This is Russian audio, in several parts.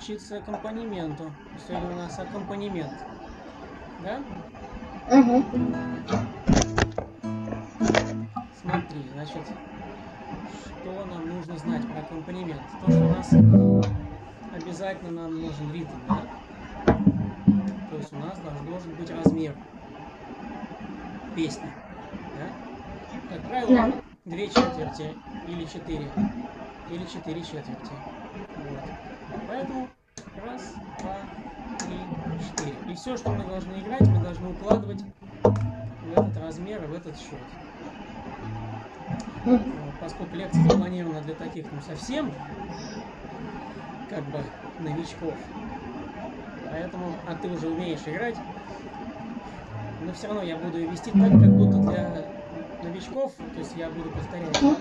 учиться аккомпанементу. Сегодня у нас аккомпанемент. Да? Угу. Смотри, значит, что нам нужно знать про аккомпанемент? То, что у нас обязательно нам нужен ритм, да? То есть у нас должен быть размер песни, да? Как правило, Да. две четверти или четыре, или четыре четверти. Вот. Поэтому раз, два, три, четыре. И все, что мы должны играть, мы должны укладывать в этот размер и в этот счет. Мгм. Вот, Поскольку лекция запланирована для таких, ну, совсем, как бы, новичков. Поэтому, а ты уже умеешь играть, но все равно я буду ее вести так, как будто для новичков, то есть я буду повторять Ну,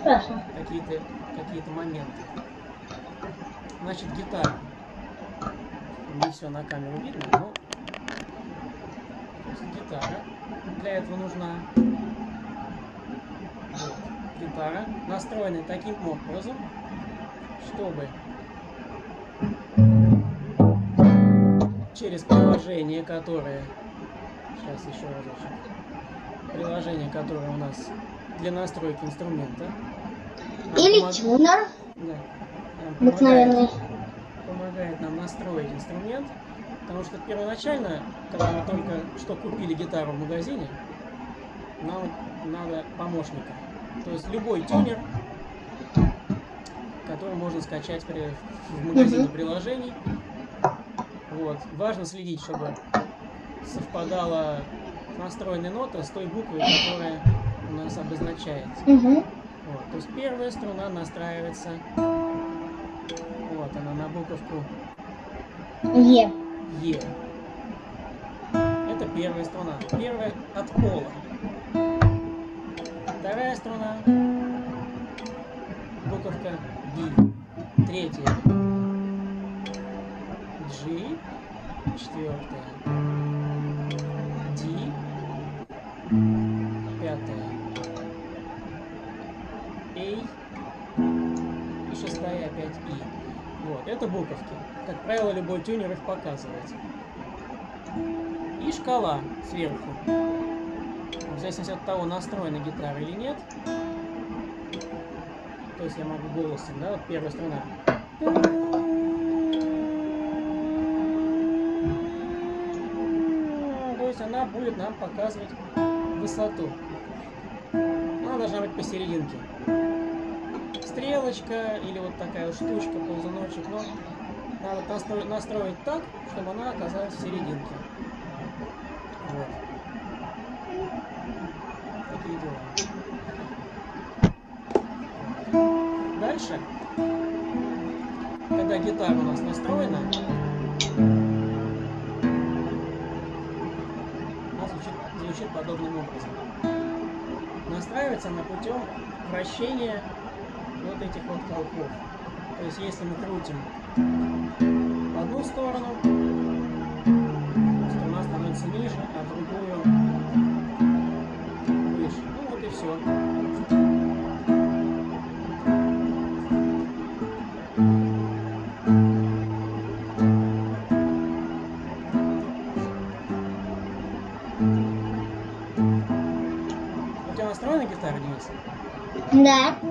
какие-то какие моменты. Значит, гитара. Не все на камеру видно, но гитара. Для этого нужна вот, гитара, настроенная таким образом, чтобы через приложение, которое сейчас еще разочек, приложение, которое у нас для настройки инструмента, Или помог- тюнер. Да, нам помогает, помогает нам настроить инструмент, потому что первоначально, когда мы только что купили гитару в магазине, нам надо помощника. То есть любой тюнер, который можно скачать при- в магазине приложений. Вот. Важно следить, чтобы совпадала настроенная нота с той буквой, которая у нас обозначается. Угу. Вот, то есть первая струна настраивается. Вот она на буковку Е. Е. Это первая струна. Первая от пола. Вторая струна. Буковка D. Третья. G. Четвертая. Это буковки. Как правило, любой тюнер их показывает. И шкала сверху. В зависимости от того, настроена гитара или нет. То есть я могу голосом, да, вот первая струна. То есть она будет нам показывать высоту. Она должна быть посерединке. Стрелочка или вот такая вот штучка, ползуночек, но надо настроить, так, чтобы она оказалась в серединке. Вот. Такие дела. Дальше, когда гитара у нас настроена, она звучит, звучит подобным образом. Настраивается она путем вращения вот этих вот колков. То есть если мы крутим в одну сторону, струна становится ниже, а другую выше. Ну вот и все. Да.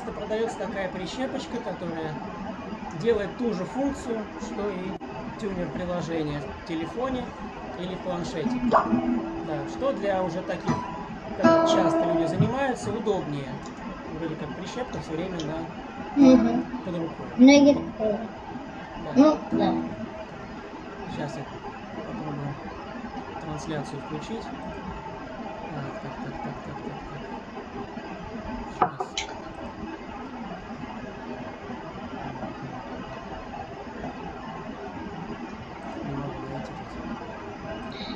Часто продается такая прищепочка, которая делает ту же функцию, что и тюнер приложения в телефоне или в планшете. Да, что для уже таких, как часто люди занимаются, удобнее. Вроде как прищепка все время на, Угу. под рукой. Да. Ну, да. Сейчас я попробую трансляцию включить. Так, так, так, так, так, так, так. Сейчас. Не могу найти тут.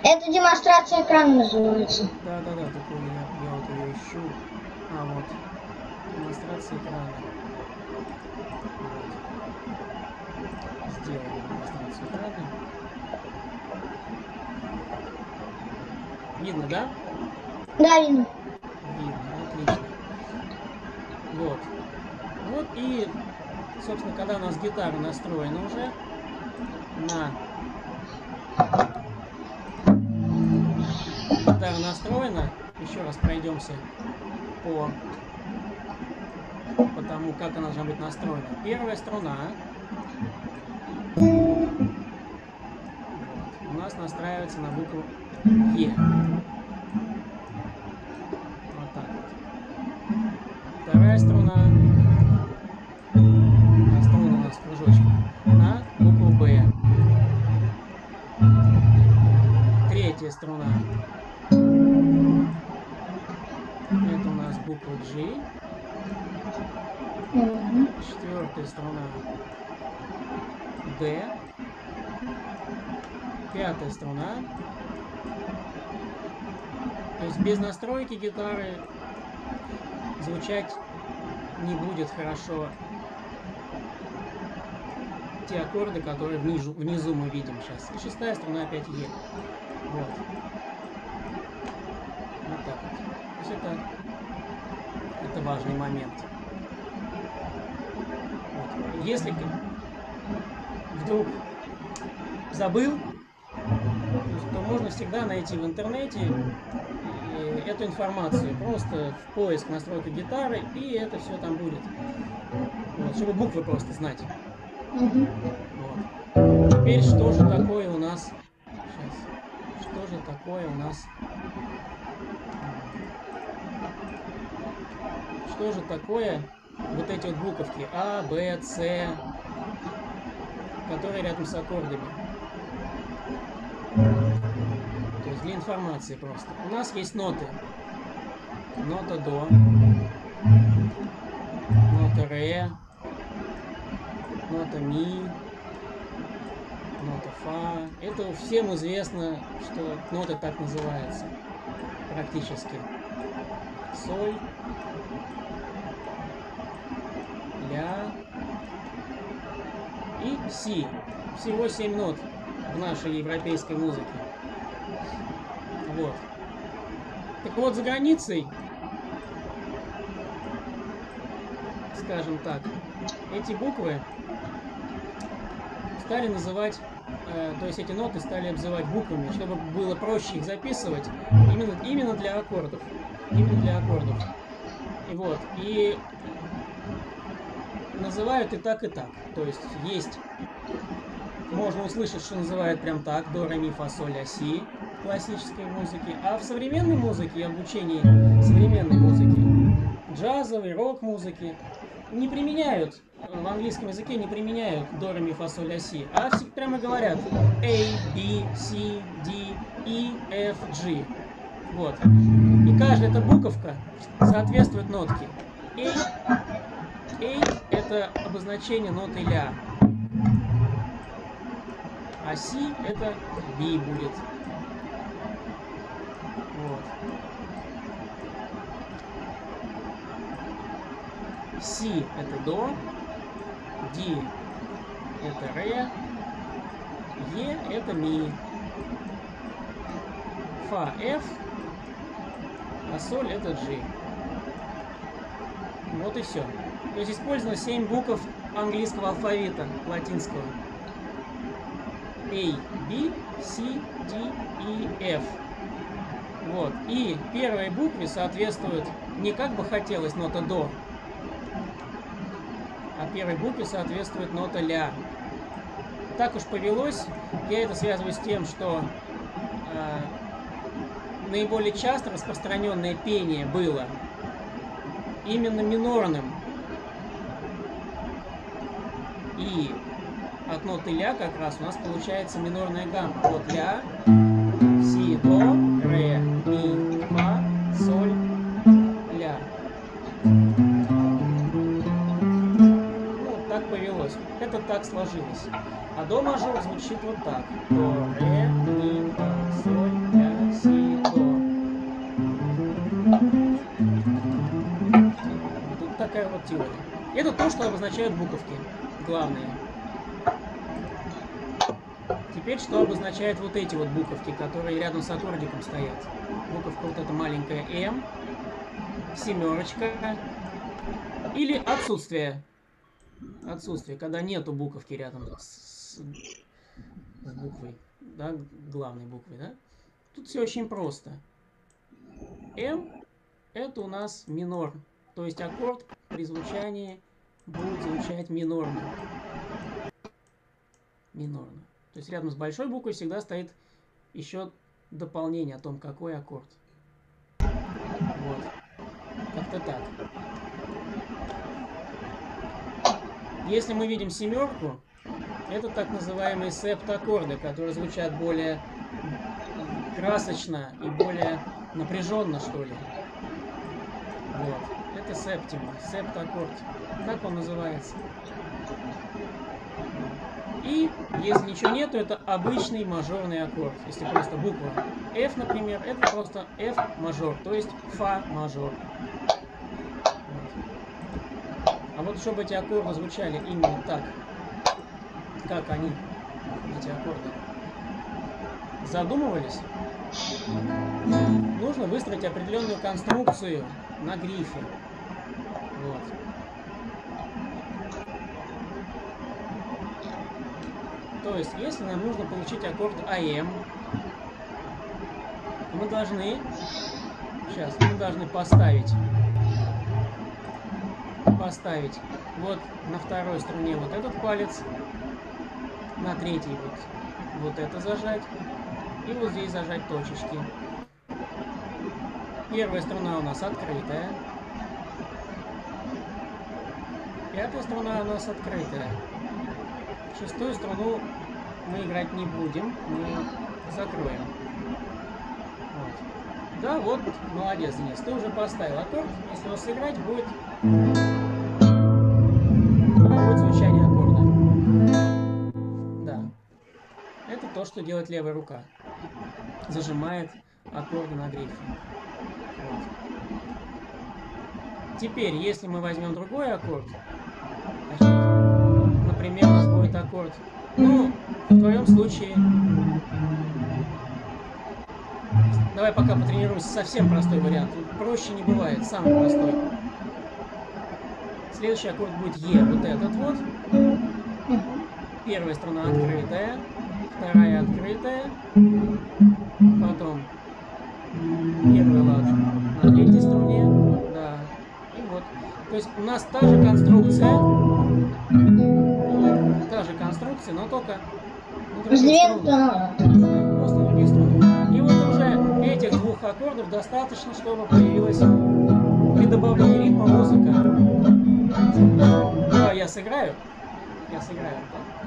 Это демонстрация экрана называется. Да, да, да, такой я, я вот ее ищу. А, вот. Демонстрация экрана. Вот. Сделаем демонстрацию экрана. Видно, да? Да, видно. Видно, отлично. Вот. Вот и собственно, когда у нас гитара настроена уже на гитара настроена, еще раз пройдемся по, по тому, как она должна быть настроена. Первая струна вот, у нас настраивается на букву Е. Четвертая струна D. Пятая струна. То есть без настройки гитары звучать не будет хорошо те аккорды, которые внизу, внизу мы видим сейчас. И шестая струна опять Е. Вот. Вот так вот. То есть это, это важный момент. Если вдруг забыл, то можно всегда найти в интернете э, эту информацию. Просто в поиск настройка гитары, и это все там будет. Вот, чтобы буквы просто знать. Вот. Теперь что же такое у нас? Сейчас. Что же такое у нас? Что же такое вот эти вот буковки А, Б, С, которые рядом с аккордами? То есть для информации просто. У нас есть ноты. Нота До, нота Ре, нота Ми, нота Фа. Это всем известно, что ноты так называются. Практически. Соль, Ля и Си. Всего 7 нот в нашей европейской музыке. Вот. Так вот, за границей, скажем так, эти буквы стали называть, э, то есть эти ноты стали обзывать буквами, чтобы было проще их записывать именно, именно для аккордов. Именно для аккордов. И вот, и называют и так, и так. То есть есть, можно услышать, что называют прям так, до, ре, ми, фа, соль, ля, си классической музыки. А в современной музыке и обучении современной музыки, джазовой, рок-музыки, не применяют, в английском языке не применяют до, ре, ми, фа, соль, ля, си, а все прямо говорят A, B, C, D, E, F, G. Вот. И каждая эта буковка соответствует нотке. A, A это обозначение ноты ля. А C это B будет. Вот. Си это до, Ди это ре, Е это ми, Фа F, а соль это G. Вот и все. То есть использовано 7 букв английского алфавита, латинского. A, B, C, D, E, F. Вот. И первой букве соответствует не как бы хотелось нота до, а первой букве соответствует нота ля. Так уж повелось, я это связываю с тем, что э, наиболее часто распространенное пение было именно минорным. И от ноты ля как раз у нас получается минорная гамма. Вот ля, си, до, ре, ми, фа, соль, ля. Ну, так повелось. Это так сложилось. А до мажор звучит вот так. До, ре, ми, фа, соль, ля, си, до. Тут такая вот теория. Это то, что обозначают буковки. Главные. Теперь что обозначает вот эти вот буковки, которые рядом с аккордиком стоят? Буковка вот эта маленькая М, семерочка или отсутствие отсутствие, когда нету буковки рядом с, с буквой, да, главной буквой, да. Тут все очень просто. М это у нас минор, то есть аккорд при звучании будет звучать минорно. Минорно. То есть рядом с большой буквой всегда стоит еще дополнение о том, какой аккорд. Вот. Как-то так. Если мы видим семерку, это так называемые септаккорды, которые звучат более красочно и более напряженно, что ли. Вот. Это септима, септаккорд. Так он называется. И если ничего нету, это обычный мажорный аккорд. Если просто буква F, например, это просто F мажор, то есть фа мажор. Вот. А вот чтобы эти аккорды звучали именно так, как они, эти аккорды, задумывались, нужно выстроить определенную конструкцию на грифе. Вот. То есть, если нам нужно получить аккорд АМ, мы должны, сейчас, мы должны поставить, поставить вот на второй струне вот этот палец, на третий вот, вот это зажать, и вот здесь зажать точечки. Первая струна у нас открытая. Пятая струна у нас открытая. Шестую струну мы играть не будем, мы закроем. Вот. Да, вот, молодец, Денис, ты уже поставил аккорд. Если его сыграть, будет, будет звучание аккорда. Да. Это то, что делает левая рука. Зажимает аккорды на грифе. Вот. Теперь, если мы возьмем другой аккорд, значит, например, у нас будет аккорд, ну, в твоем случае, давай пока потренируемся, совсем простой вариант, проще не бывает, самый простой. Следующий аккорд будет Е, вот этот вот. Первая струна открытая, вторая открытая, потом То есть у нас та же конструкция, та же конструкция, но только. Да, просто другие струны. И вот уже этих двух аккордов достаточно, чтобы появилась при добавлении ритма музыка. Давай я сыграю. Я сыграю. да.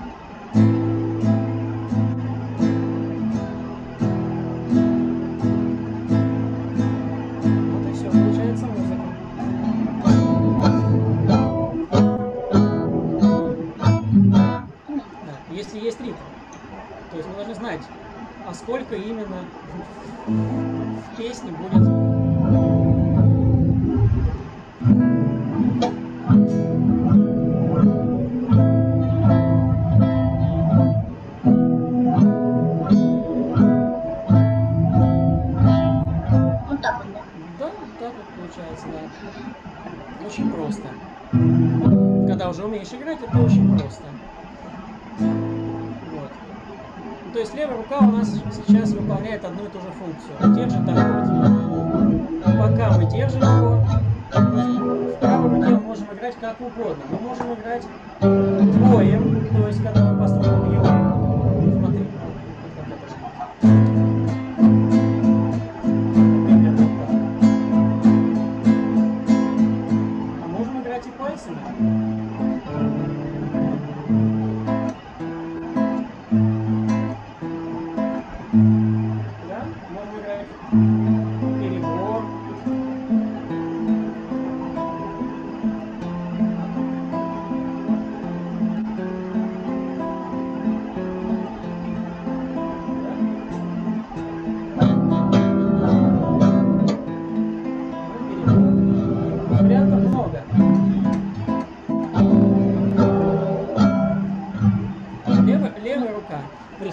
А сколько именно в, песне будет рука у нас сейчас выполняет одну и ту же функцию. Держит аккорд. Пока мы держим его, в правой руке мы можем играть как угодно. Мы можем играть двоем, то есть когда мы построим ее.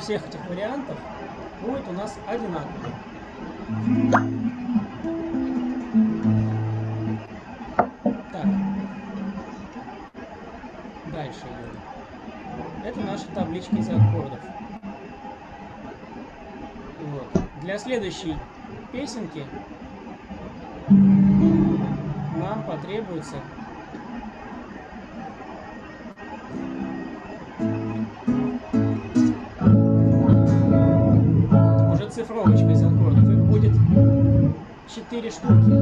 Всех этих вариантах будет у нас одинаковой. Так. дальше идем. Это наши таблички из аккордов. Вот. Для следующей песенки нам потребуется 4 штуки.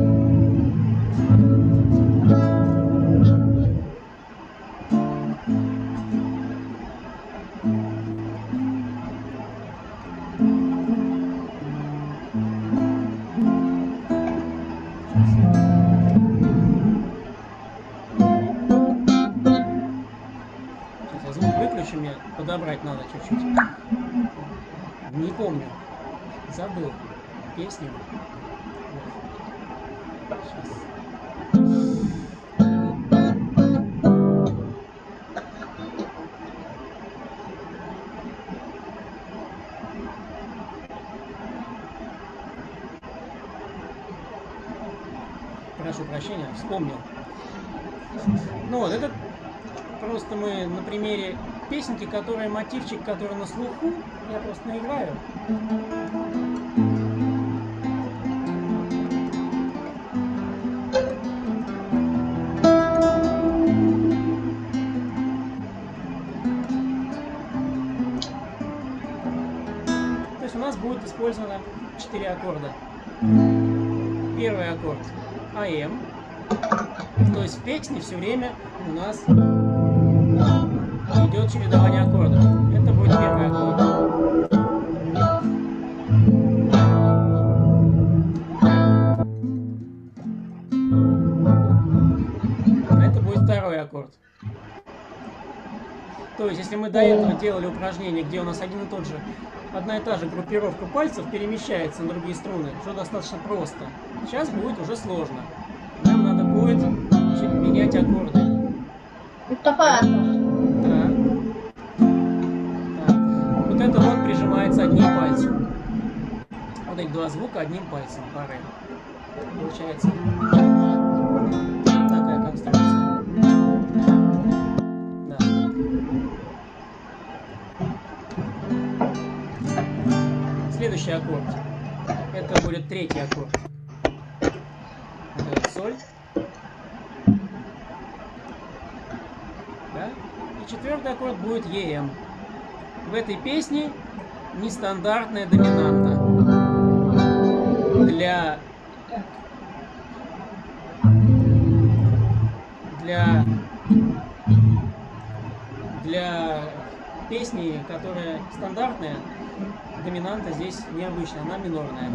Примере песенки, которая мотивчик, который на слуху, я просто наиграю. То есть у нас будет использовано 4 аккорда. Первый аккорд АМ. То есть в песне все время у нас идет чередование аккордов. Это будет первый аккорд. Это будет второй аккорд. То есть, если мы до этого делали упражнение, где у нас один и тот же, одна и та же группировка пальцев перемещается на другие струны, что достаточно просто. Сейчас будет уже сложно. Нам надо будет менять аккорды. Вот такой Это вот прижимается одним пальцем. Вот эти два звука одним пальцем пары. Получается такая конструкция. Да. Следующий аккорд. Это будет третий аккорд. Это соль. Да? И четвертый аккорд будет ЕМ. В этой песне нестандартная доминанта. Для для для песни, которая стандартная, доминанта здесь необычная, она минорная.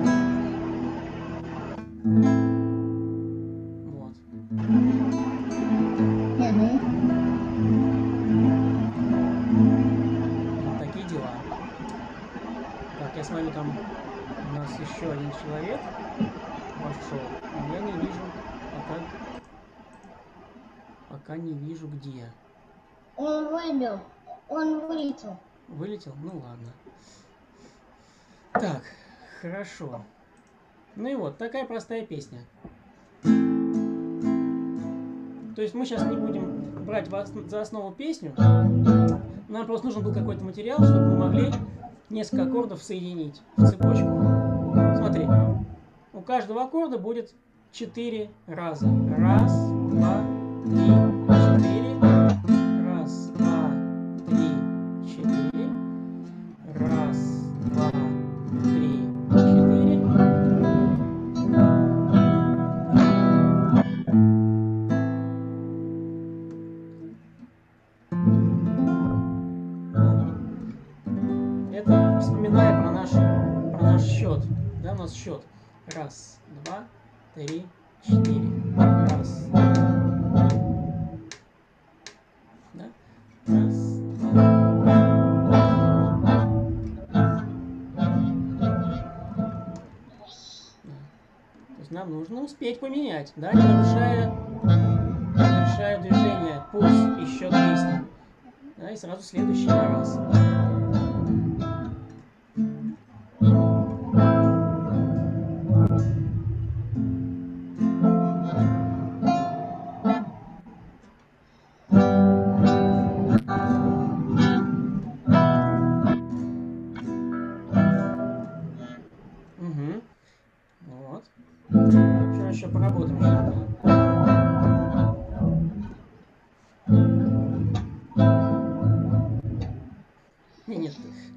Человек вошел. Я не вижу пока. Пока не вижу где. Он выбил. Он вылетел. Вылетел? Ну ладно. Так, хорошо. Ну и вот, такая простая песня. То есть мы сейчас не будем брать за основу песню. Нам просто нужен был какой-то материал, чтобы мы могли несколько аккордов соединить в цепочку. Каждого аккорда будет четыре раза. Раз, два, три, четыре. Раз, два, три, четыре. Раз, два, три, четыре. Это вспоминая про наш, про наш счет. Да, у нас счет. Три, четыре. Раз. Да? Раз, два. То есть нам нужно успеть поменять, да, не нарушая, не нарушая движение, пульс счет песни. Да, и сразу следующий раз.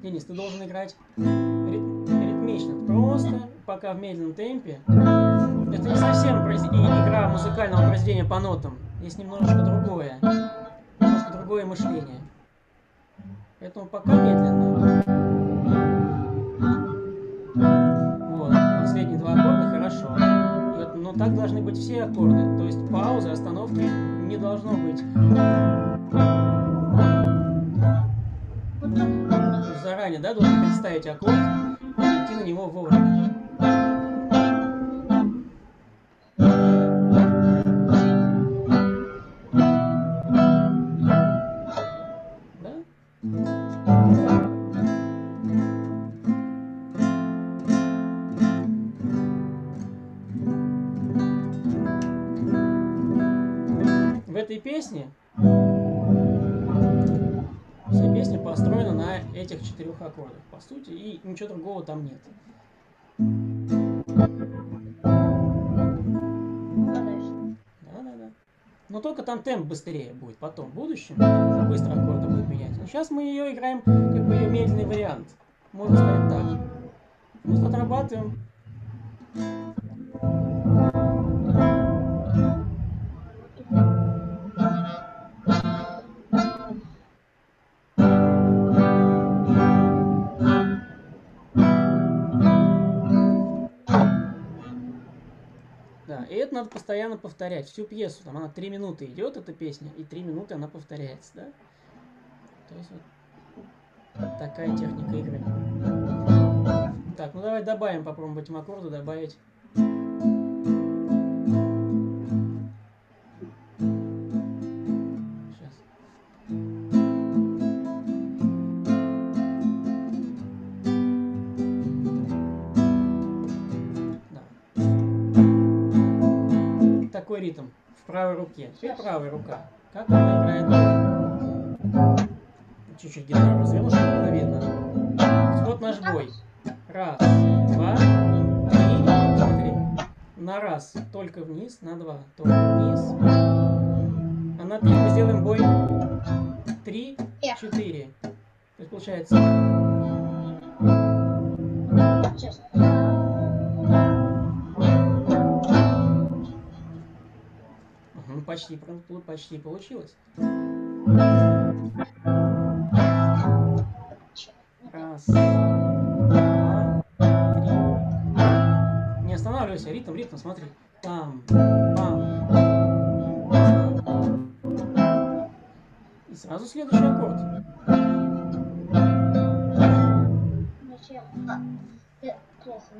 Денис, ты должен играть рит- ритмично. Просто пока в медленном темпе. Это не совсем игра музыкального произведения по нотам. Есть немножко другое. Немножко другое мышление. Поэтому пока медленно. Вот, последние два аккорда хорошо. Вот, но так должны быть все аккорды. То есть паузы, остановки не должно быть. Заранее, да, должен представить аккорд и идти на него вовремя. В этой песне этих четырех аккордах, по сути, и ничего другого там нет. Да-да-да. Но только там темп быстрее будет потом, в будущем. Уже быстро аккорды будет менять. Но сейчас мы ее играем, как бы ее медленный вариант. Можно сказать так. Мы отрабатываем. Надо постоянно повторять. Всю пьесу, там она три минуты идет, эта песня, и три минуты она повторяется, да? То есть вот такая техника игры. Так, ну давай добавим, попробуем по этим аккорду добавить. Правой руке. Теперь правая рука. Как она играет? Чуть-чуть гитару разверну, чтобы было видно. Вот наш бой. Раз, два, три. Смотри. На раз только вниз, на два только вниз. А на три мы сделаем бой три, четыре. То есть получается Честно. Почти, почти получилось. Раз, два, три. Не останавливайся, ритм, ритм, смотри. Пам, пам. И сразу следующий аккорд. Зачем? А, плохо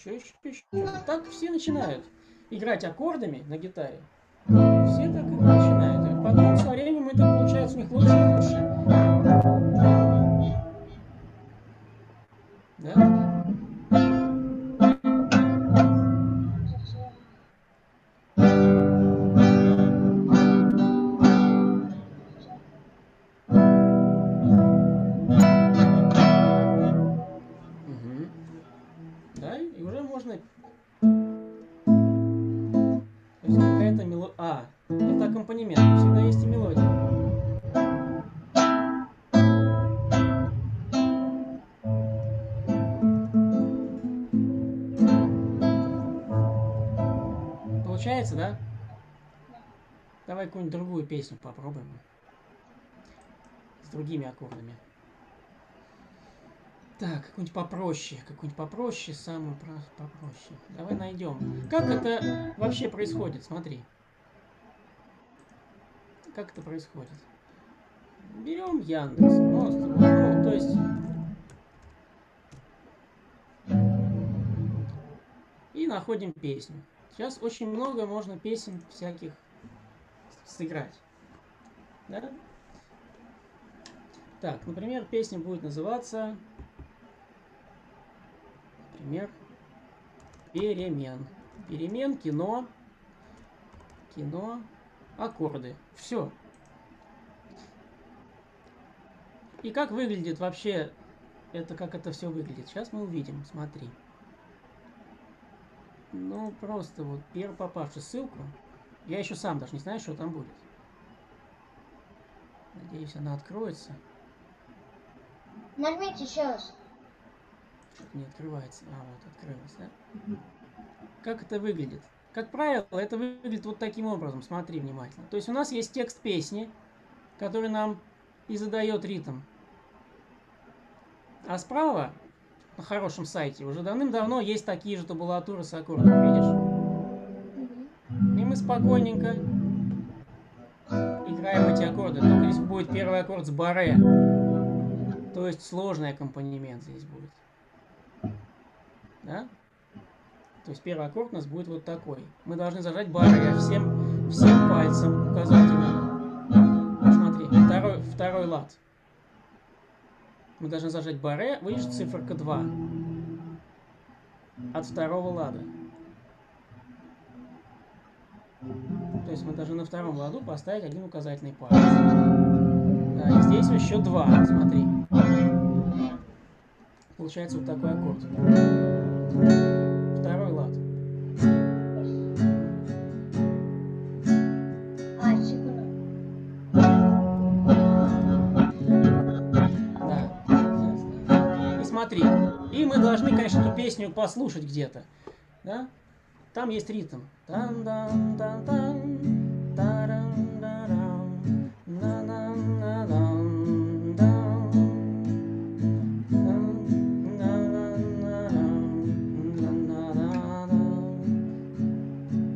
Еще, еще, еще. Так все начинают играть аккордами на гитаре. Все так и начинают. Потом со временем это получается у них лучше и лучше. Какую-нибудь другую песню попробуем. С другими аккордами. Так, какую-нибудь попроще, какую-нибудь попроще, самую про- попроще. Давай найдем. Как это вообще происходит? Смотри. Как это происходит? Берем Яндекс. Просто, ну, то есть... И находим песню. Сейчас очень много можно песен всяких сыграть. Да? Так, например, песня будет называться Например, перемен. Перемен, кино, кино, аккорды. Все. И как выглядит вообще это как это все выглядит. Сейчас мы увидим, смотри. Ну, просто вот первый попавший ссылку. Я еще сам даже не знаю, что там будет. Надеюсь, она откроется. Нажмите еще раз. Что-то не открывается. А, вот, открылась, да? Как это выглядит? Как правило, это выглядит вот таким образом. Смотри внимательно. То есть у нас есть текст песни, который нам и задает ритм. А справа, на хорошем сайте, уже давным-давно есть такие же табулатуры с аккордом, видишь? Мы спокойненько играем эти аккорды. Только здесь будет первый аккорд с баре. То есть сложный аккомпанемент здесь будет. Да? То есть первый аккорд у нас будет вот такой. Мы должны зажать баре всем, всем пальцем указательным. Смотри, второй, второй лад. Мы должны зажать баре, видишь, циферка 2. От второго лада. То есть мы должны на втором ладу поставить один указательный палец. Да, и здесь еще два, смотри. Получается вот такой аккорд. Второй лад. А. Да. И смотри. И мы должны, конечно, эту песню послушать где-то. Да? Там есть ритм.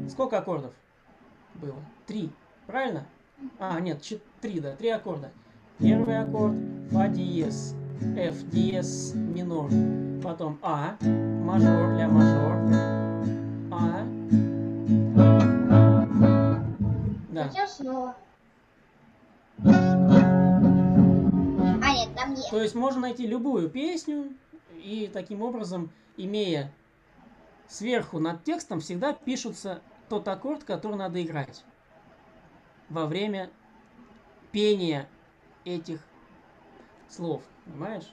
Сколько аккордов было? Три. Правильно? А, нет, три, да, три аккорда. Первый аккорд фа диез, F диез минор, потом А, мажор, ля мажор, А. Да. Затем снова. А, нет, там нет. То есть можно найти любую песню и таким образом, имея сверху над текстом, всегда пишутся тот аккорд, который надо играть во время пения этих слов. Понимаешь?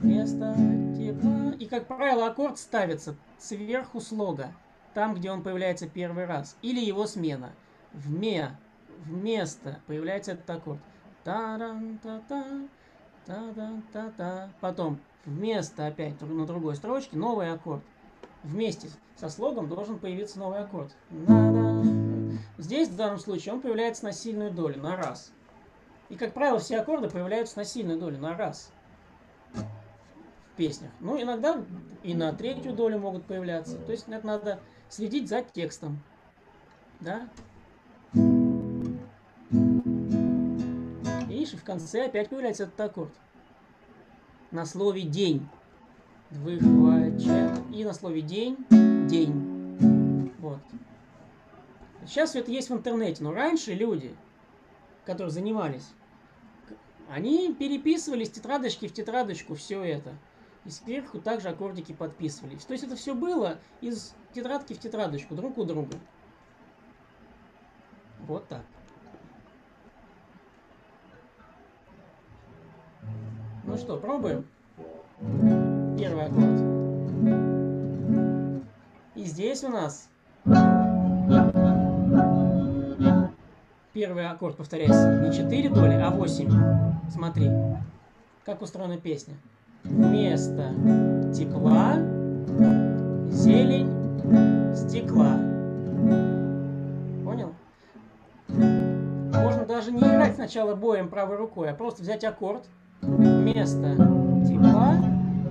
Место тепла. И, как правило, аккорд ставится сверху слога, там, где он появляется первый раз, или его смена. Вме, вместо появляется этот аккорд. Та-ран-та-та, та-да-та-та. Потом вместо опять на другой строчке новый аккорд. Вместе со слогом должен появиться новый аккорд. Здесь в данном случае он появляется на сильную долю, на раз. И, как правило, все аккорды появляются на сильную долю, на раз. Песнях. Ну, иногда и на третью долю могут появляться. То есть это надо следить за текстом. Да? Видишь, в конце опять появляется этот аккорд. На слове день. Выхвачен. И на слове день. День. Вот. Сейчас все это есть в интернете, но раньше люди, которые занимались, они переписывали с тетрадочки в тетрадочку все это. И сверху также аккордики подписывались. То есть это все было из тетрадки в тетрадочку, друг у друга. Вот так. Ну что, пробуем? Первый аккорд. И здесь у нас первый аккорд повторяется не 4 доли, а 8. Смотри, как устроена песня. Вместо тепла зелень стекла. Понял? Можно даже не играть сначала боем правой рукой, а просто взять аккорд. Вместо тепла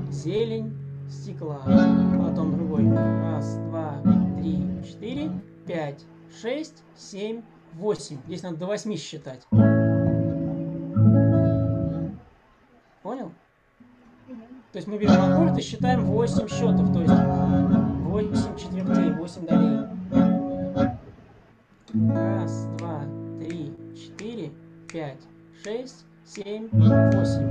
зелень стекла. Потом другой. Раз, два, три, четыре, пять, шесть, семь, восемь. Здесь надо до восьми считать. То есть мы берем аккорд и считаем 8 счетов, то есть 8 четвертей, 8 долей. Раз, два, три, четыре, пять, шесть, семь, восемь.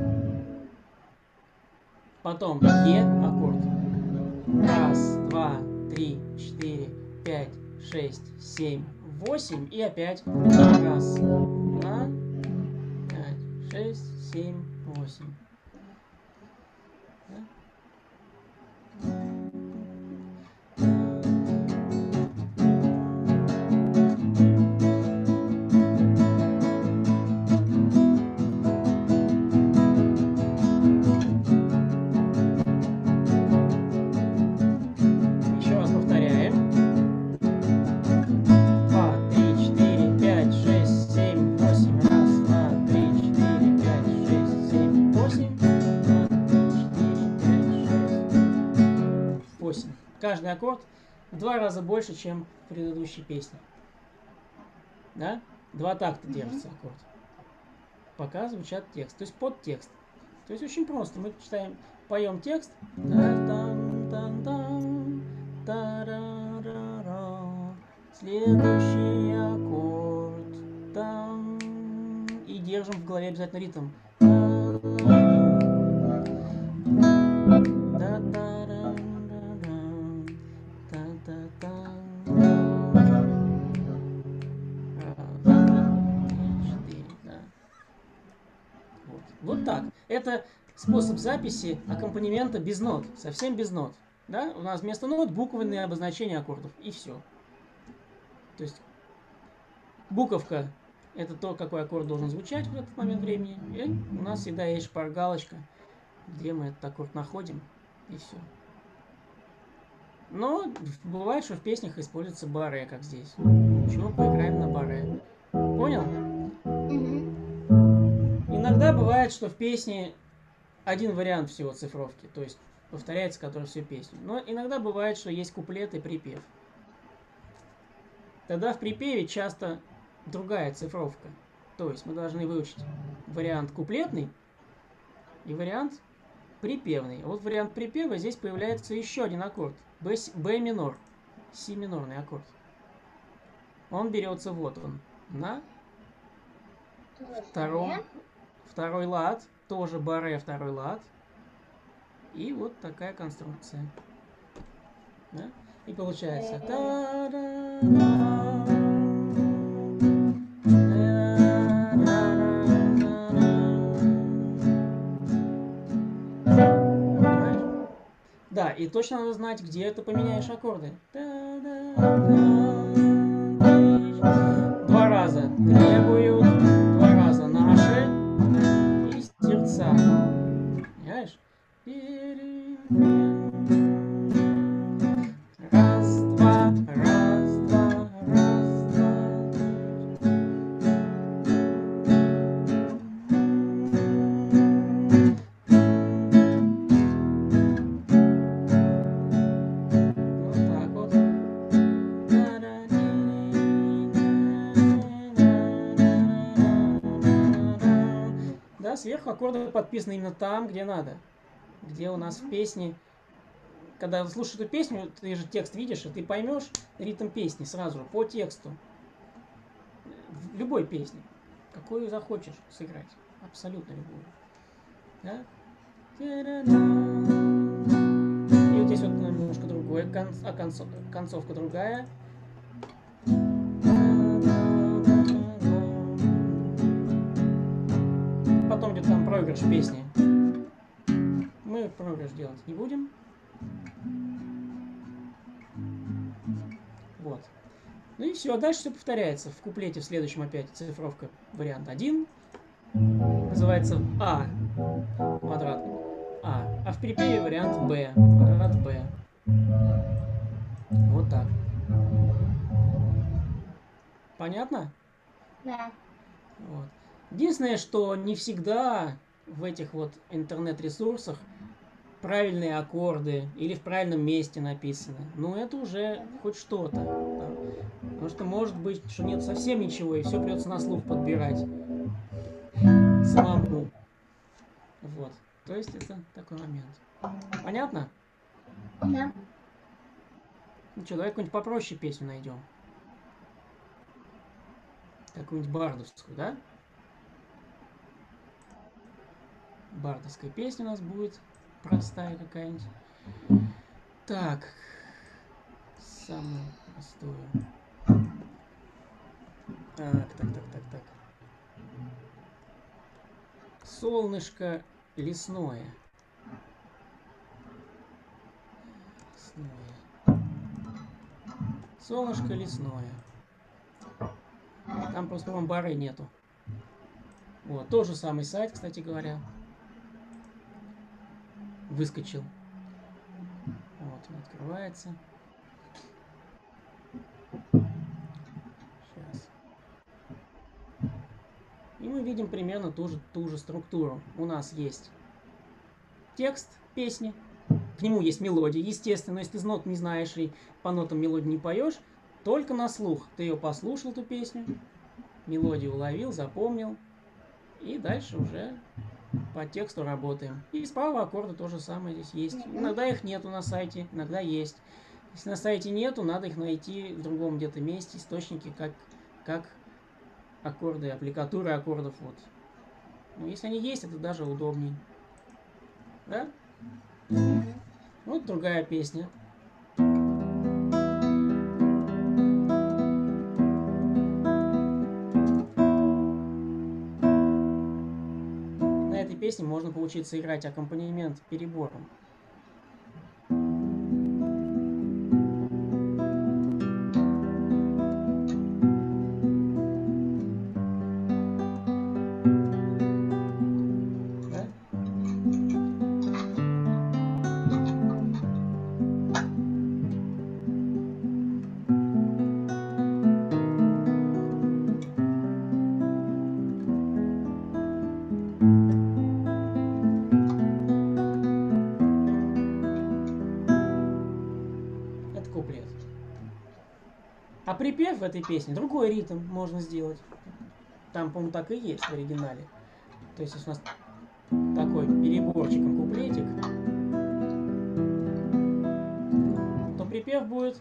Потом Е аккорд. Раз, два, три, четыре, пять, шесть, семь, восемь. И опять раз, два, пять, шесть, семь, восемь. Еще Каждый аккорд в два раза больше, чем в предыдущей песне. Да? Два такта Мгм. держится аккорд. Пока звучат текст. То есть под текст. То есть очень просто. Мы читаем, поем текст. Следующий аккорд. Там. И держим в голове обязательно ритм. Та-та-рам-рам-рам. Так. Это способ записи аккомпанемента без нот. Совсем без нот. Да? У нас вместо нот буквенные обозначения аккордов. И все. То есть буковка это то, какой аккорд должен звучать в этот момент времени. И у нас всегда есть шпаргалочка, где мы этот аккорд находим. И все. Но бывает, что в песнях используется баре, как здесь. Ничего, поиграем на баре. Понял? Мгм. Иногда бывает, что в песне один вариант всего цифровки, то есть повторяется который всю песню. Но иногда бывает, что есть куплет и припев. Тогда в припеве часто другая цифровка. То есть мы должны выучить вариант куплетный и вариант припевный. Вот вариант припева здесь появляется еще один аккорд. Б, Б минор. Си минорный аккорд. Он берется вот он. На втором. Второй лад, тоже баре второй лад. И вот такая конструкция. Да? И получается. Понимаешь? Да, и точно надо знать, где ты поменяешь аккорды. Два раза требуют, pensar. Сверху аккорды подписаны именно там, где надо. Где у нас в песне. Когда слушаешь эту песню, ты же текст видишь, и ты поймешь ритм песни сразу же, по тексту. В любой песне. Какую захочешь сыграть. Абсолютно любую. Да? И вот здесь вот немножко другое, а концо- концовка другая. Проигрыш песни. Мы проигрыш делать не будем. Вот. Ну и все, дальше все повторяется. В куплете в следующем опять цифровка вариант 1. Называется А. Квадрат А. А в припеве вариант Б. Квадрат Б. Вот так. Понятно? Да. Вот. Единственное, что не всегда в этих вот интернет-ресурсах правильные аккорды или в правильном месте написаны. Ну, это уже хоть что-то. да. Потому что может быть, что нет совсем ничего, и все придется на слух подбирать. Самому. Вот. То есть это такой момент. Понятно? Да. Ну что, давай какую-нибудь попроще песню найдем. Какую-нибудь бардовскую, да? Бардовская песня у нас будет. Простая какая-нибудь. Так. Самую простую. Так, так, так, так, так. Солнышко лесное. Лесное. Солнышко лесное. Там просто вам бары нету. Вот, тот же самый сайт, кстати говоря. Выскочил. Вот, он открывается. Сейчас. И мы видим примерно ту же, ту же структуру. У нас есть текст песни, к нему есть мелодия. Естественно, если ты нот не знаешь и по нотам мелодию не поешь, только на слух. Ты ее послушал, эту песню, мелодию уловил, запомнил, и дальше уже по тексту работаем. И справа аккорды тоже самое здесь есть. Иногда их нету на сайте, иногда есть. Если на сайте нету, надо их найти в другом где-то месте, источники, как, как аккорды, аппликатуры аккордов. Вот. Но если они есть, это даже удобнее. Да? Вот другая песня. Песне можно поучиться играть аккомпанемент перебором. Припев в этой песне, другой ритм можно сделать. Там, по-моему, так и есть в оригинале. То есть, у нас такой переборчиком куплетик, то припев будет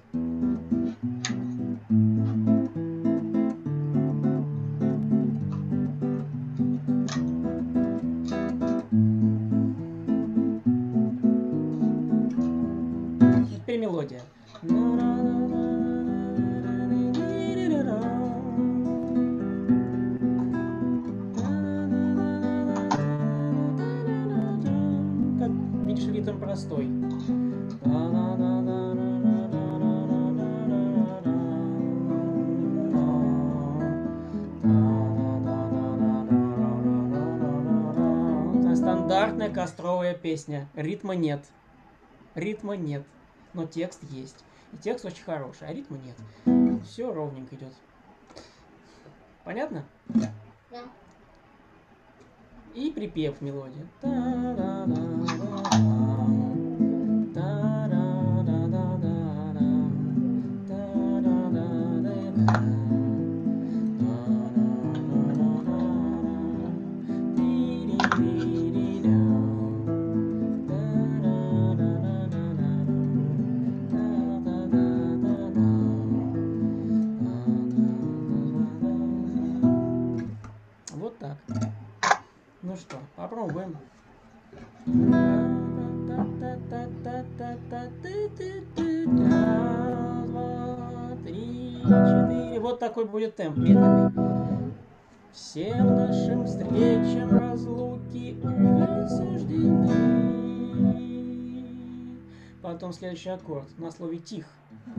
песня. Ритма нет. Ритма нет. Но текст есть. И текст очень хороший, а ритма нет. Все ровненько идет. Понятно? Да. И припев мелодии. попробуем. Вот такой будет темп медленный. Всем нашим встречам разлуки увы Потом следующий аккорд на слове тих.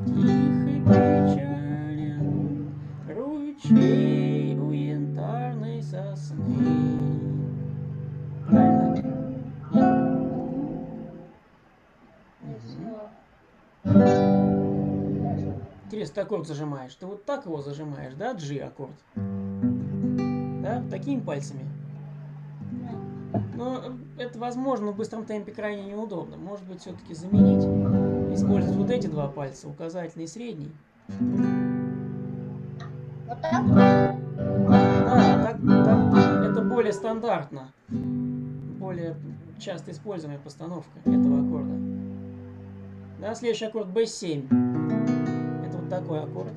Тих и печален ручей у янтарной сосны. Ты аккорд зажимаешь. Ты вот так его зажимаешь, да, G аккорд? Да, такими пальцами. Но это возможно в быстром темпе крайне неудобно. Может быть, все-таки заменить, использовать вот эти два пальца, указательный и средний. Вот так? Да, так, так, это более стандартно более часто используемая постановка этого аккорда. Да, следующий аккорд B7. Такой аккорд.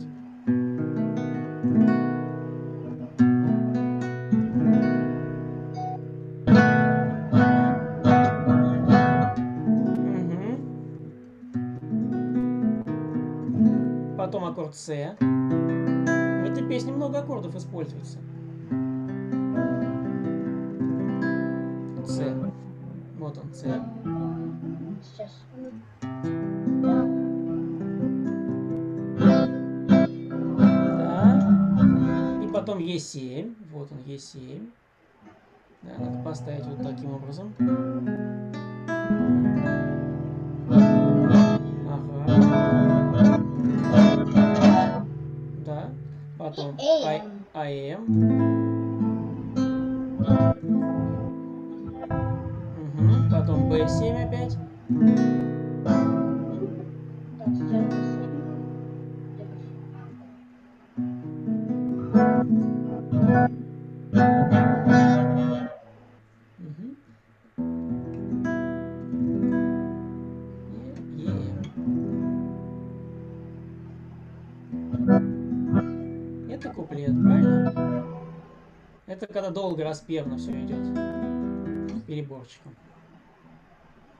Потом аккорд С. В этой песне много аккордов используется. С. Вот он, С. Е7. Вот он, Е7. Да, надо поставить вот таким образом. Ага. Да. Потом А- АМ. Мгм. Потом Б7 опять. Долго распевно все идет. Переборчиком.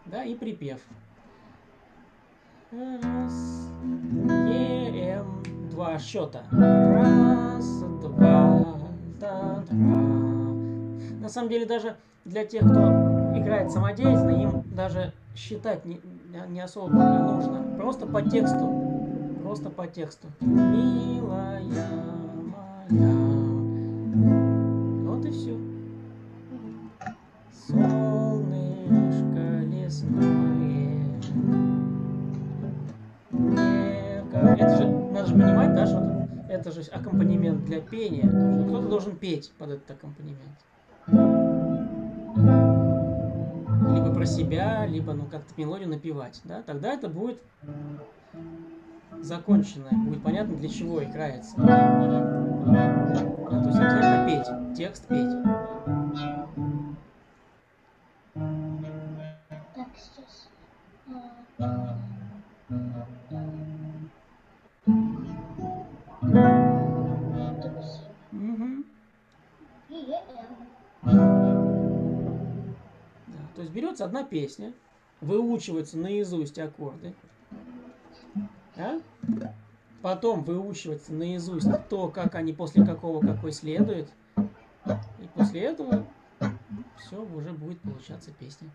Да, и припев. Раз, Е, М, два счета. Раз, два, да, два. На самом деле даже для тех, кто играет самодеятельно, им даже считать не, не особо нужно. Просто по тексту. Просто по тексту. Милая моя. Же понимать, да, что это же аккомпанемент для пения. Кто-то должен петь под этот аккомпанемент. Либо про себя, либо ну как-то мелодию напевать, да, тогда это будет законченное, будет понятно, для чего играется. Да, то есть обязательно петь, текст петь. Так, сейчас. То есть берется одна песня, выучиваются наизусть аккорды, да? потом выучивается наизусть то, как они после какого какой следует, и после этого все уже будет получаться песня.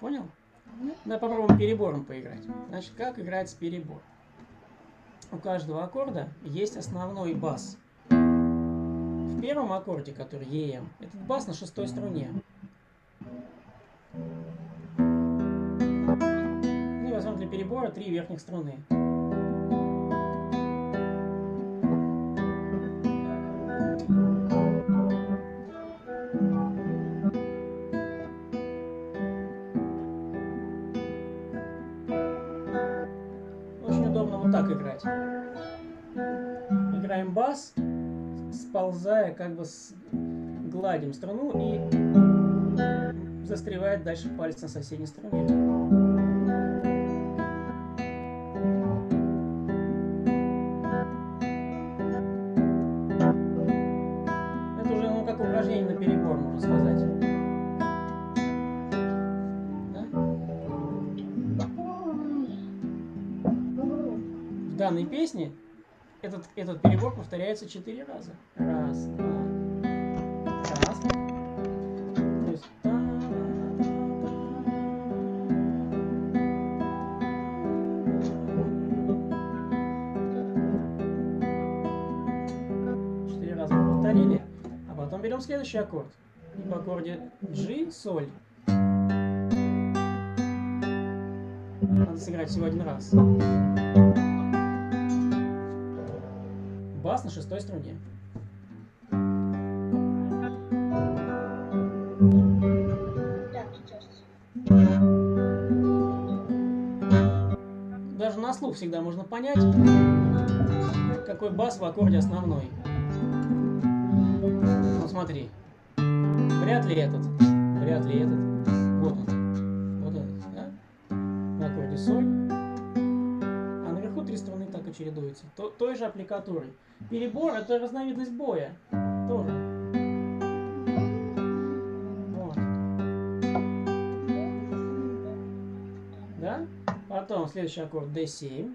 Понял? Давай попробуем перебором поиграть. Значит, как играется перебор? У каждого аккорда есть основной бас. В первом аккорде, который ЕМ, этот бас на шестой струне. Перебора три верхних струны. Очень удобно вот так играть. Играем бас, сползая, как бы с... гладим струну и застревает дальше палец на соседней струне. Песне этот, этот перебор повторяется четыре раза. Раз, два, раз. Четыре раза повторили, а потом берем следующий аккорд. И в аккорде G, соль. Надо сыграть всего один раз. Бас на шестой струне. Даже на слух всегда можно понять, какой бас в аккорде основной. Ну смотри. Вряд ли этот. Вряд ли этот. Вот он. Вот этот, да? На аккорде соль. Чередуются. То- той же аппликатурой. Перебор это разновидность боя. Тоже. Вот. Да? Потом следующий аккорд D7.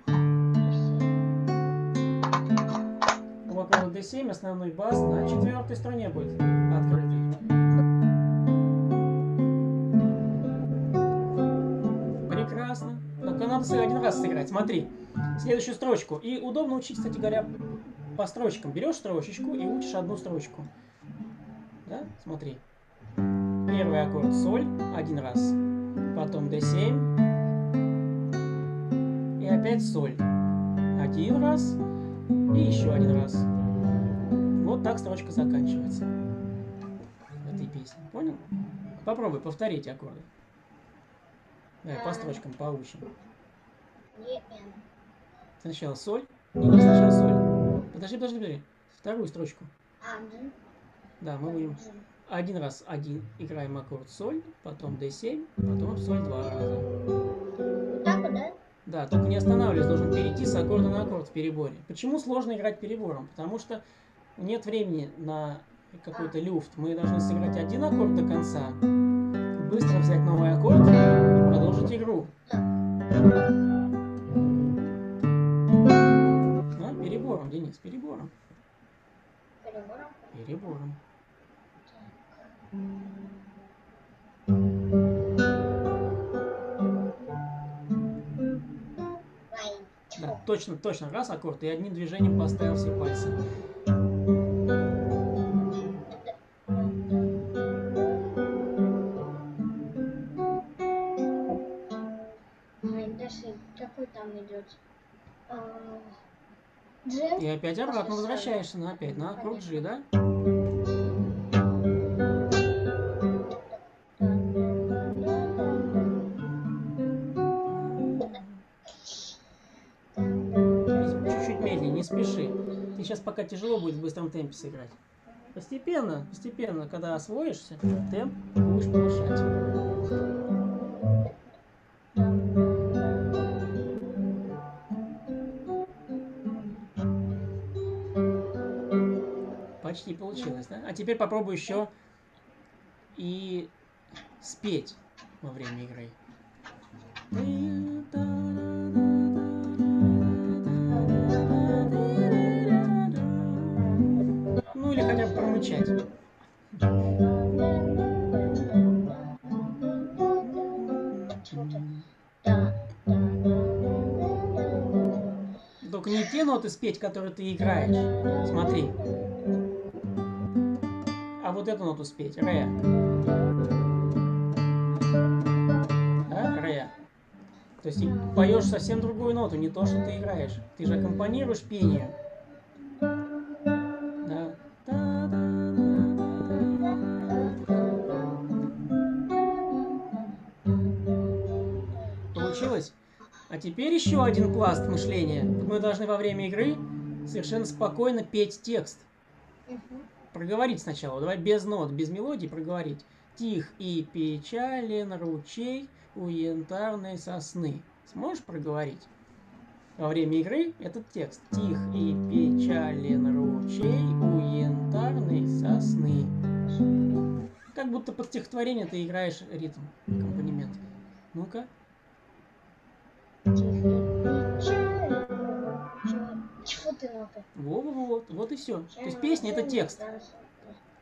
У аккорда D7 основной бас на четвертой струне будет открытый. Только надо с- один раз сыграть. Смотри. Следующую строчку. И удобно учить, кстати говоря, по строчкам. Берешь строчечку и учишь одну строчку. Да? Смотри. Первый аккорд соль один раз. Потом d7. И опять соль. Один раз. И еще один раз. Вот так строчка заканчивается. Этой песне. Понял? Попробуй повторить аккорды. Давай по строчкам поучим. Е, Н. Сначала соль. Не, не сначала соль. Подожди, подожди, подожди. Вторую строчку. Один. Да, мы будем Один. раз один играем аккорд соль, потом d7, потом соль два раза. Так да? Да, только не останавливаясь, должен перейти с аккорда на аккорд в переборе. Почему сложно играть перебором? Потому что нет времени на какой-то люфт. Мы должны сыграть один аккорд до конца, быстро взять новый аккорд и продолжить игру. Перебором, перебором. Перебором. Да, точно, точно. Раз аккорд и одним движением поставил все пальцы. Ай, дальше какой там идет? Джем. И опять обратно возвращаешься на опять на аккорд G, да? Чуть-чуть медленнее, не спеши. Ты сейчас пока тяжело будет в быстром темпе сыграть. Постепенно, постепенно, когда освоишься, темп будешь повышать. Получилось, да? А теперь попробуй еще и спеть во время игры. Ну или хотя бы промычать. Только не те ноты спеть, которые ты играешь. Смотри. Вот эту ноту спеть. Ре. Да, ре. То есть поешь совсем другую ноту, не то, что ты играешь. Ты же аккомпанируешь пению. Да. Получилось? А теперь еще один пласт мышления. Мы должны во время игры совершенно спокойно петь текст. Проговорить сначала. Давай без нот, без мелодий проговорить. Тих и печален ручей у янтарной сосны. Сможешь проговорить? Во время игры этот текст. Тих и печален ручей у янтарной сосны. Как будто под стихотворение ты играешь ритм, аккомпанемент. Ну-ка. Чего ноты? Во-во-во, вот и все. То есть песня это текст.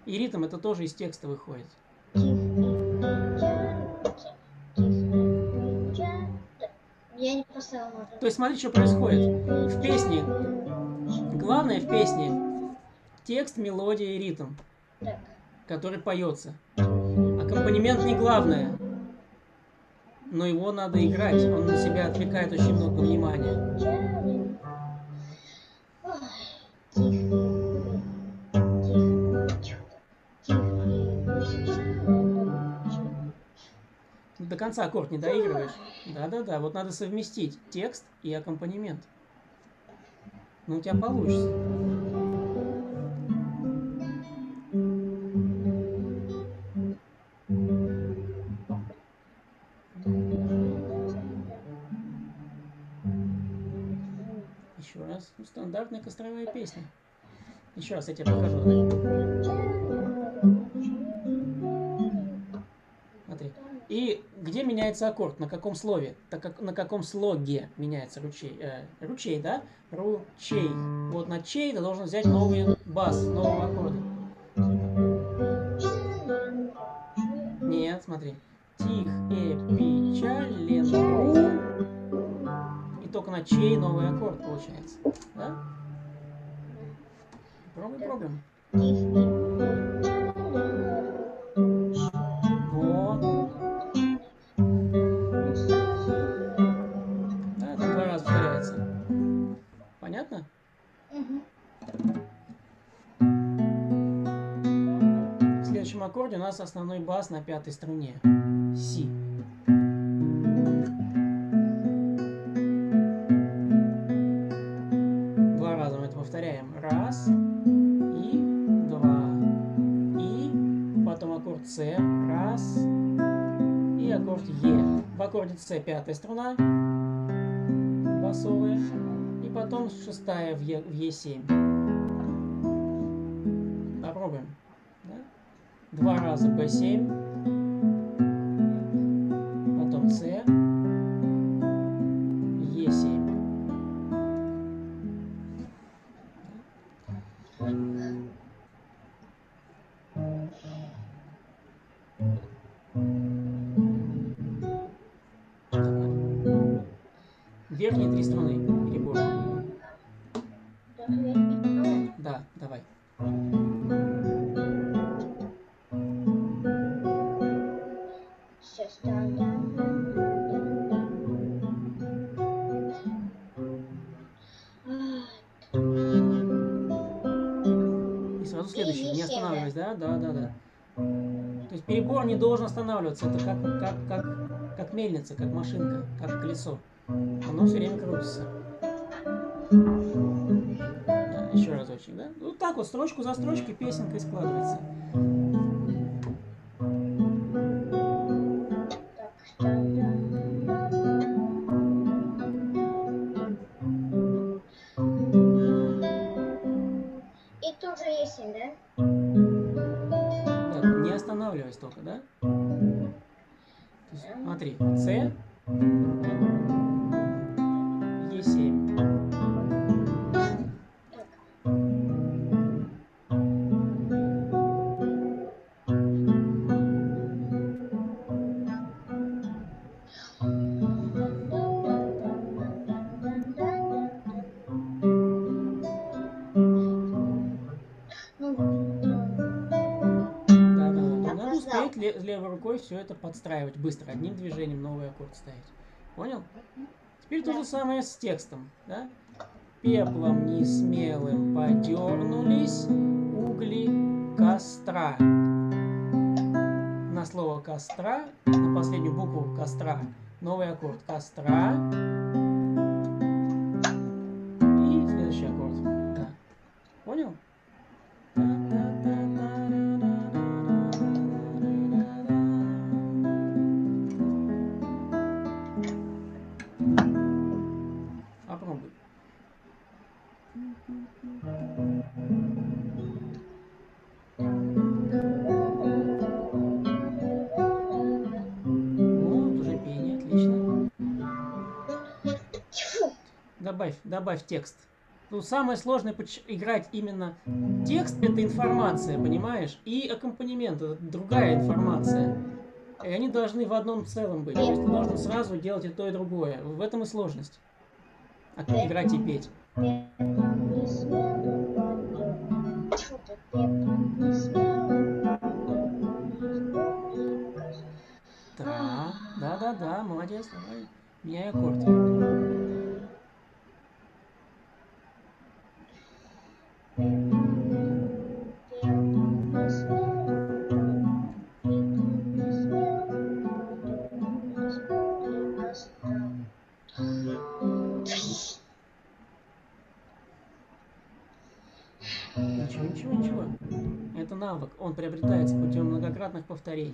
И ритм это тоже из текста выходит. Я не поставила. То есть смотри, что происходит. В песне, главное в песне текст, мелодия и ритм, Так. который поется. Аккомпанемент не главное, но его надо играть. Он на себя отвлекает очень много внимания. До конца аккорд не доигрываешь. Да-да-да, вот надо совместить текст и аккомпанемент. Ну, у тебя получится. Еще раз. Ну, стандартная костровая песня. Еще раз я тебе покажу. И где меняется аккорд? На каком слове? Так как, на каком слоге меняется ручей? Э, ручей, да? Ручей. Вот на чей ты должен взять новый бас, нового аккорда. Нет, смотри. Тих и печален. И только на чей новый аккорд получается. Да? Пробуй, Так. пробуем. Аккорде у нас основной бас на пятой струне. Си. Два раза мы это повторяем. Раз. И. Два. И. Потом аккорд С. Раз. И аккорд Е. В аккорде С пятая струна. Басовая. И потом шестая в Е, в Е7. Раза B7, сразу следующий, не Е7, да? останавливаясь, да? Да, да, да. То есть перебор не должен останавливаться. Это как, как, как, как мельница, как машинка, как колесо. Оно все время крутится. Да, еще разочек, да? Вот так вот, строчку за строчкой песенка и складывается. Рукой все это подстраивать быстро, одним движением новый аккорд ставить. Понял? Теперь то же самое с текстом, да? Пеплом несмелым подернулись угли костра. На слово костра, на последнюю букву костра, новый аккорд костра. Добавь, добавь текст. Ну, самое сложное играть именно текст это информация, понимаешь? И аккомпанемент это другая информация. И они должны в одном целом быть. То есть ты должен сразу делать и то, и другое. В этом и сложность. А играть и петь. Да, да, да, да, молодец, давай. Меняй аккорд. Он приобретается путем многократных повторений.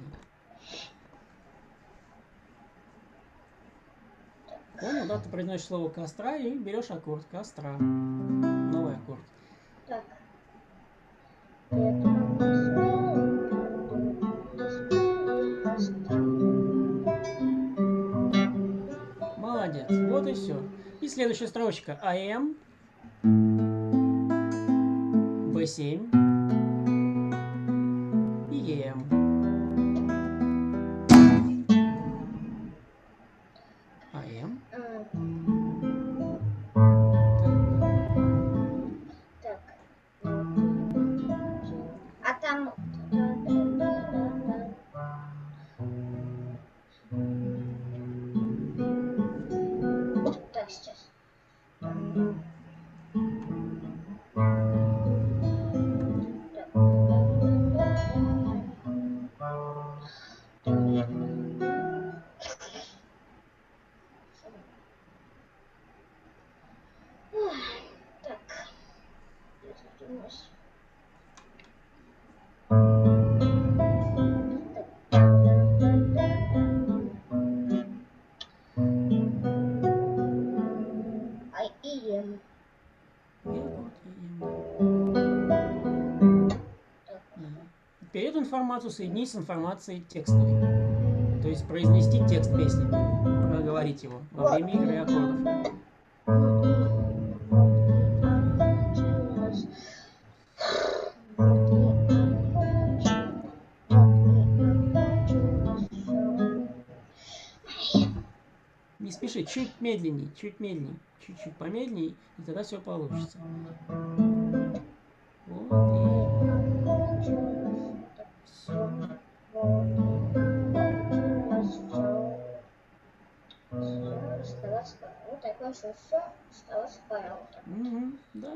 Понял, да? Ты произносишь слово костра и берешь аккорд. Костра. Новый аккорд. Так. Молодец. Вот и все. И следующая строчка. АМ. Б7. Информацию соединить с информацией текстовой. То есть произнести текст песни, проговорить его во время игры аккордов. Не спеши, чуть медленней, чуть медленней, чуть-чуть помедленней, и тогда все получится. Все, все осталось в порядке. Мгм, да.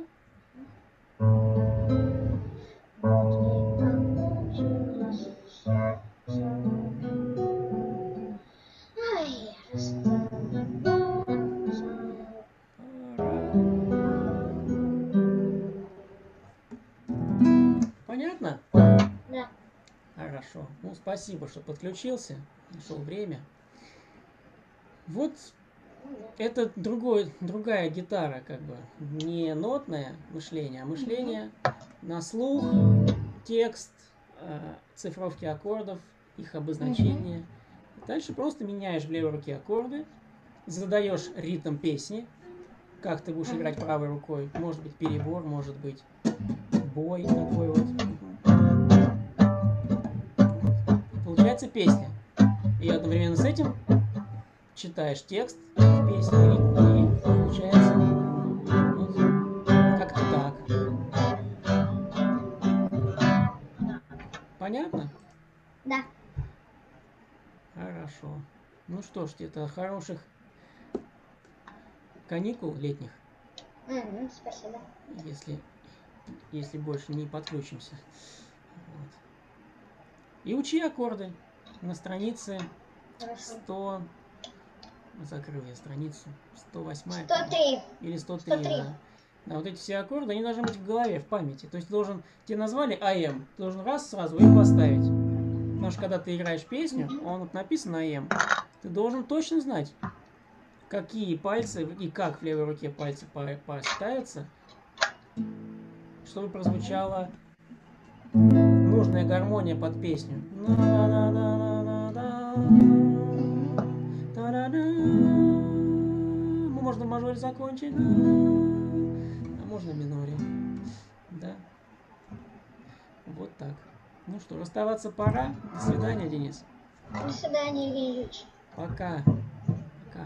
Понятно? Да. Хорошо. Ну, спасибо, что подключился. Нашел время. Вот это другой, другая гитара, как бы. Не нотное мышление, а мышление на слух, текст, э, цифровки аккордов, их обозначение. Дальше просто меняешь в левой руке аккорды, задаешь ритм песни, как ты будешь играть правой рукой. Может быть перебор, может быть бой такой вот. И получается песня. И одновременно с этим читаешь текст песни и, и получается вот как-то так. Понятно? Да. Хорошо. Ну что ж, это хороших каникул летних, спасибо. если, если больше не подключимся. Вот. И учи аккорды на странице Хорошо. 100... Закрыл я страницу. 108 103. или 103, 103. да. Да, вот эти все аккорды, они должны быть в голове, в памяти. То есть должен, тебе назвали АМ, ты должен раз сразу их поставить. Потому что когда ты играешь песню, он вот написан АМ, ты должен точно знать, какие пальцы и как в левой руке пальцы по- поставятся, чтобы прозвучала нужная гармония под песню. Та-да-да. Можно мажоре закончить, а можно миноре. Да. Вот так. Ну что, расставаться пора. До свидания, Денис. До свидания, Ильич. Пока. Пока.